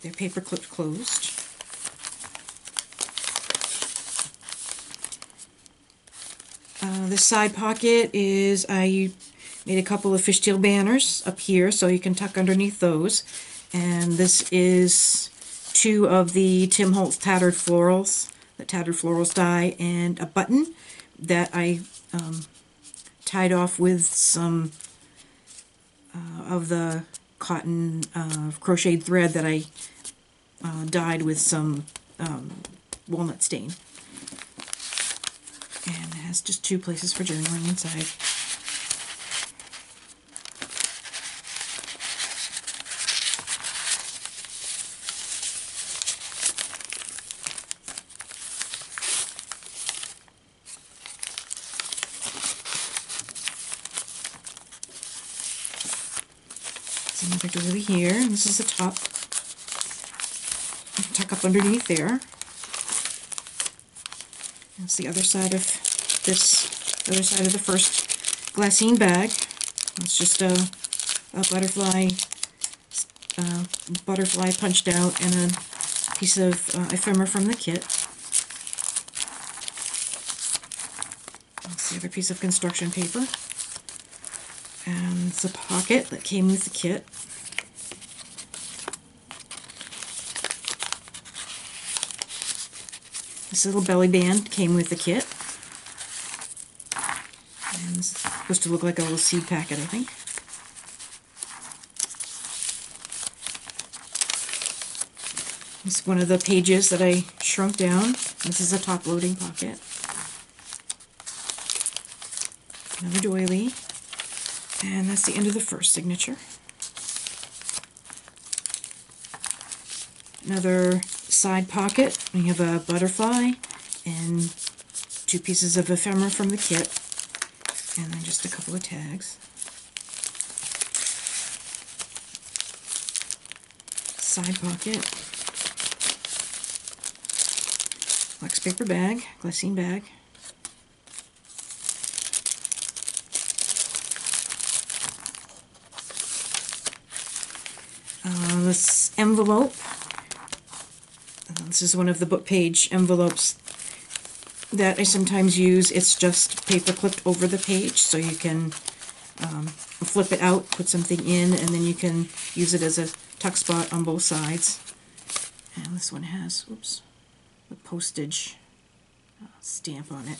they're paper clip closed. Uh, this side pocket is I made a couple of fishtail banners up here so you can tuck underneath those. And this is two of the Tim Holtz Tattered Florals, the Tattered Florals die, and a button that I um, tied off with some uh, of the cotton uh, crocheted thread that I uh, dyed with some um, walnut stain. And it has just two places for journaling inside. There's another doily here, and this is the top. Tuck up underneath there. That's the other side of this, the other side of the first glassine bag. It's just a, a butterfly, uh, butterfly punched out and a piece of uh, ephemera from the kit. That's the other piece of construction paper. And the pocket that came with the kit. This little belly band came with the kit. And it's supposed to look like a little seed packet, I think. This is one of the pages that I shrunk down. This is a top loading pocket. Another doily. And that's the end of the first signature. Another side pocket. We have a butterfly and two pieces of ephemera from the kit. And then just a couple of tags. Side pocket. Wax paper bag, glassine bag. Uh, this envelope. This is one of the book page envelopes that I sometimes use. It's just paper clipped over the page, so you can um, flip it out, put something in, and then you can use it as a tuck spot on both sides. And this one has, oops, the postage uh, stamp on it.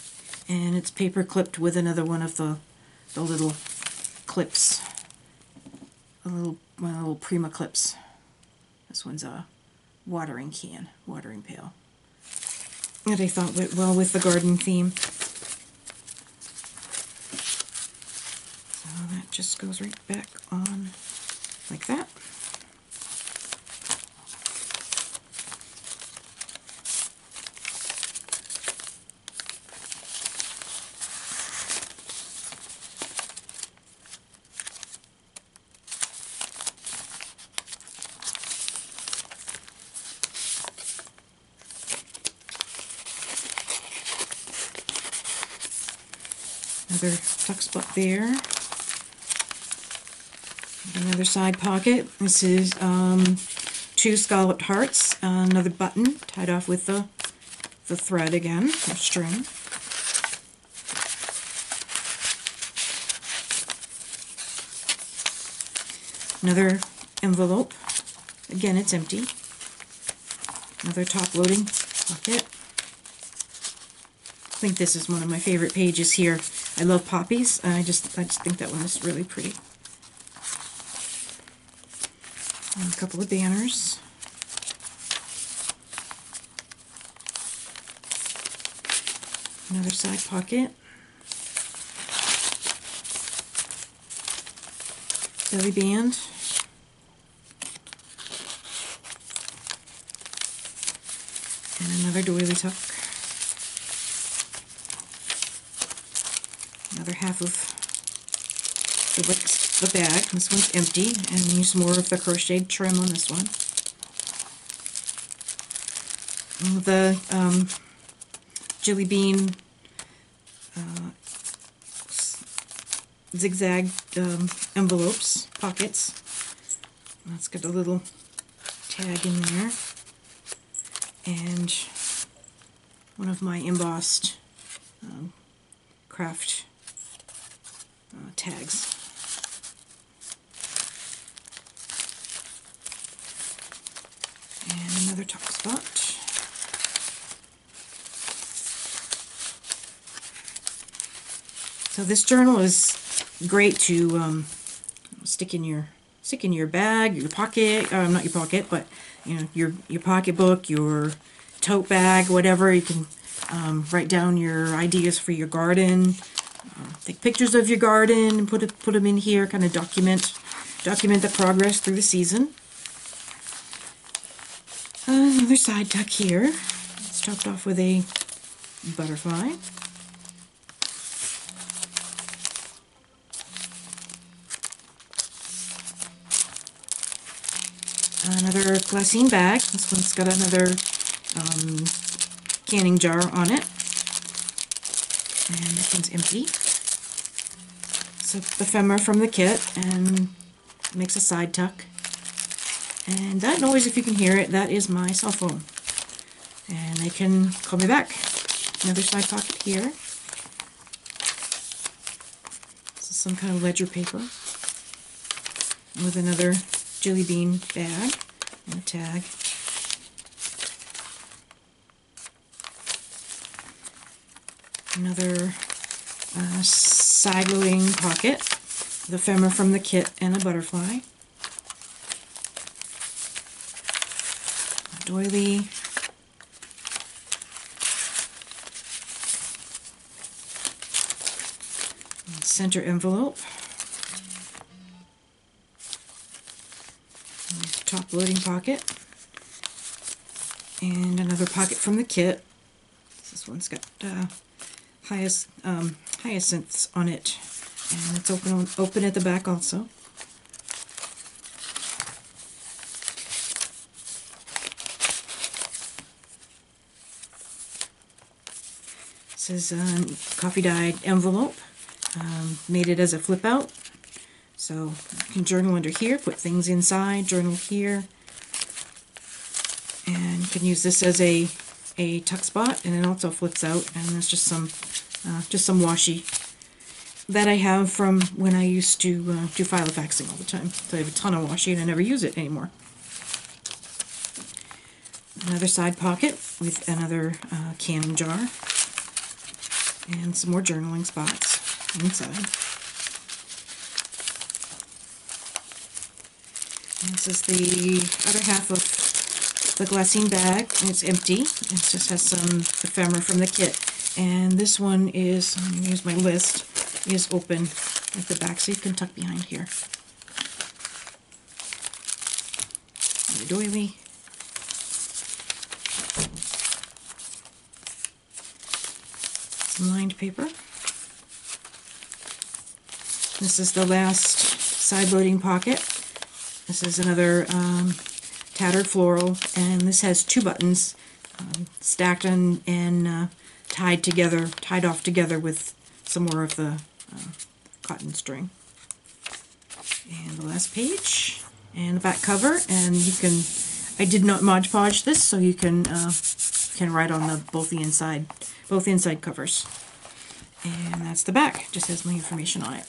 And it's paper clipped with another one of the, the little clips. A little, the little Prima clips. This one's a watering can, watering pail. That I thought went well with the garden theme. So that just goes right back on like that. Another tuck spot there. Another side pocket. This is um, two scalloped hearts. Uh, another button tied off with the the thread again, string. Another envelope. Again, it's empty. Another top loading pocket. I think this is one of my favorite pages here. I love poppies. I just I just think that one is really pretty. And a couple of banners. Another side pocket. Belly band. And another doily tuck. Another half of the, the bag. This one's empty, and use more of the crocheted trim on this one. The um, Jilly Bean uh, zigzag um, envelopes, pockets. That's got a little tag in there. And one of my embossed um, craft tags. And another top spot. So this journal is great to um, stick in your stick in your bag, your pocket, uh, not your pocket, but you know your your pocketbook, your tote bag, whatever. You can um, write down your ideas for your garden, take pictures of your garden, and put it, put them in here. Kind of document document the progress through the season. Uh, another side tuck here. It's topped off with a butterfly. Another glassine bag. This one's got another um, canning jar on it. And this one's empty. So the ephemera from the kit and makes a side tuck. And that noise, if you can hear it, that is my cell phone. And they can call me back. Another side pocket here. This is some kind of ledger paper. With another jelly bean bag and a tag. Another uh, side loading pocket, ephemera from the kit and a butterfly. A doily. Center envelope. top loading pocket. And another pocket from the kit. This one's got uh, hyac um, hyacinths on it. And it's open, on, open at the back also. This is a coffee dyed envelope. Um, made it as a flip out. So you can journal under here, put things inside, journal here. And you can use this as a, a tuck spot and it also flips out and there's just some uh, just some washi that I have from when I used to uh, do filofaxing all the time. So I have a ton of washi and I never use it anymore. Another side pocket with another uh, canning jar and some more journaling spots inside. This is the other half of the glassine bag, and it's empty. It just has some ephemera from the kit. And this one is, I'm going to use my list, is open at the back, so you can tuck behind here. The doily. Some lined paper. This is the last side loading pocket. This is another um, tattered floral, and this has two buttons stacked and, uh, tied together, tied off together with some more of the uh, cotton string. And the last page, and the back cover, and you can, I did not Mod Podge this, so you can uh, can write on the both the inside, both inside covers. And that's the back, just has my information on it.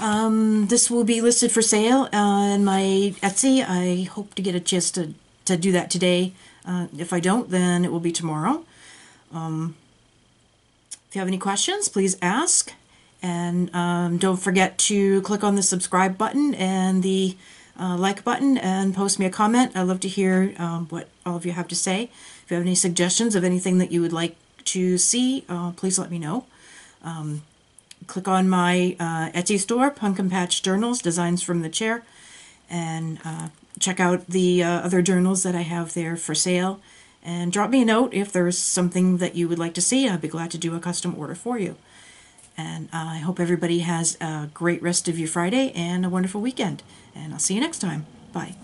Um, this will be listed for sale on my Etsy. I hope to get a chance to, to do that today. Uh, if I don't, then it will be tomorrow. Um, if you have any questions, please ask. And um, don't forget to click on the subscribe button and the uh, like button and post me a comment. i love to hear um, what all of you have to say. If you have any suggestions of anything that you would like to see, uh, please let me know. Um, click on my uh, Etsy store, Punkin Patch Journals, Designs from the Chair, and uh, check out the uh, other journals that I have there for sale. And drop me a note if there's something that you would like to see. I'd be glad to do a custom order for you. And uh, I hope everybody has a great rest of your Friday and a wonderful weekend. And I'll see you next time. Bye.